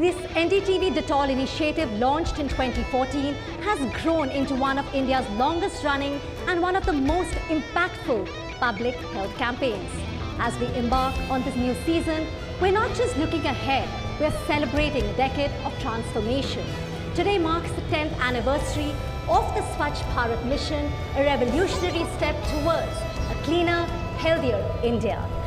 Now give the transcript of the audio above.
This NDTV Dettol initiative launched in 2014 has grown into one of India's longest running and one of the most impactful public health campaigns. As we embark on this new season, we're not just looking ahead, we're celebrating a decade of transformation. Today marks the 10th anniversary of the Swachh Bharat mission, a revolutionary step towards a cleaner, healthier India.